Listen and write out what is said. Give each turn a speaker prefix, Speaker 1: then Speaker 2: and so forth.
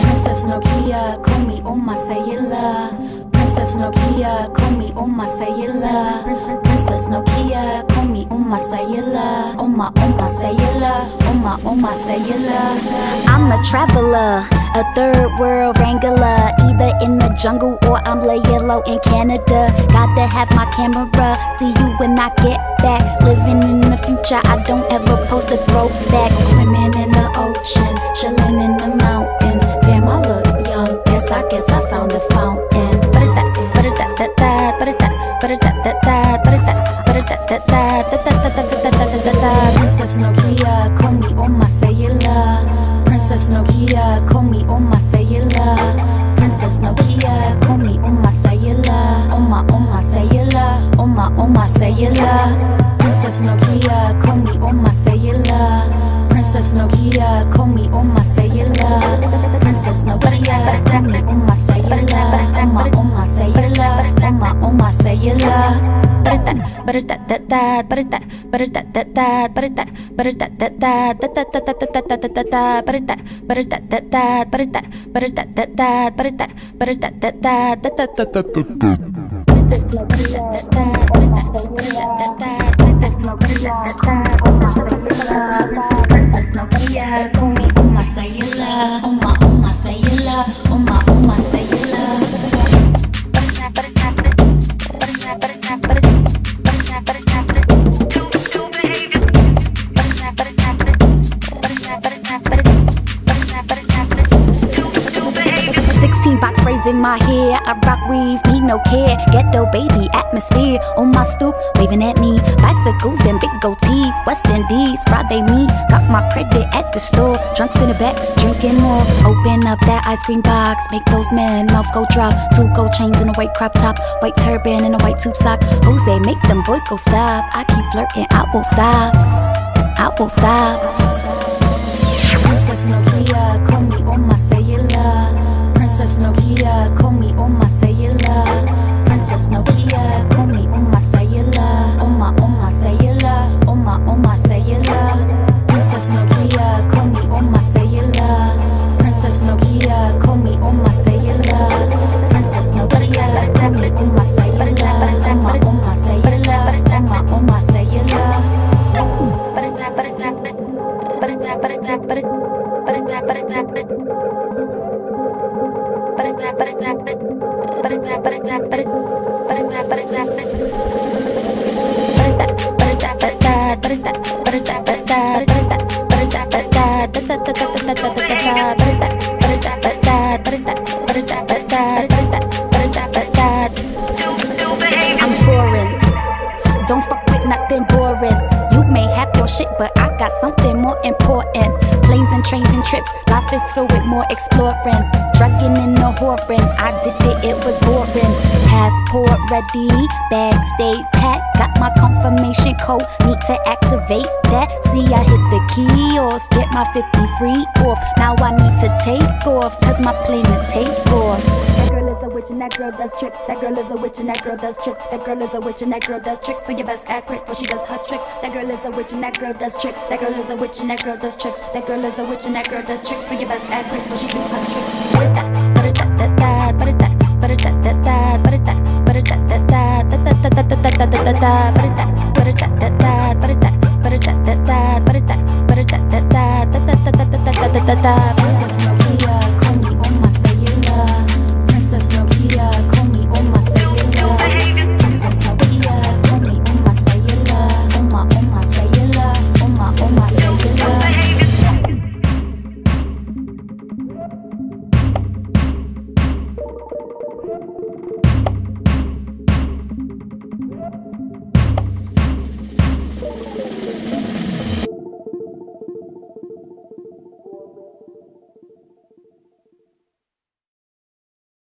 Speaker 1: Princess Nokia, call me on my cellular. Princess Nokia, call me on my cellular. Princess Nokia, call me on my cellular. On my, on my cellular. On my, on my cellular. I'm a traveler. A third world wrangler, either in the jungle or I'm lay Yellow in Canada. Gotta have my camera, see you when I get back. Living in future, I don't ever post a throwback. Swimming in the ocean, chilling in the mountains. Damn, I look young. Guess I guess I found the fountain. Princess Nokia, call me on my cellular. Princess Nokia, call me on my cellular. Princess Nokia, call me on my cellular. On my, on my cellular. On my, on my cellular. Cellular. Call Sixteen box braids in my hair, I rock weave, need no care. Ghetto baby atmosphere on my stoop, waving at me. Bicycles and big gold teeth, West Indies, Friday me. Got my credit at the store, drunks in the back, drinking more. Open up that ice cream box, make those men mouth go drop. Two gold chains and a white crop top, white turban and a white tube sock. Jose, make them boys go stop. I keep flirting, I won't stop. I won't stop. Don't fuck with nothing boring. You may have your shit, but I got something more important. Planes and trains and trips, life is filled with more exploring. Drugging in the whoring, I did it, it was boring. Passport ready, bag stay packed. Got my confirmation code, need to activate that. See, I hit the kiosk, get my 50 free off. Now I need to take off, cause my plane to take off. Witch and that girl does tricks. That girl is a witch and that girl does tricks. That girl is a witch and that girl does tricks. So you best act quick while she does her trick. That girl is a witch and that girl does tricks. That girl is a witch and that girl does tricks. That girl is a witch and that girl does tricks. So you best act quick while she do her trick. Princess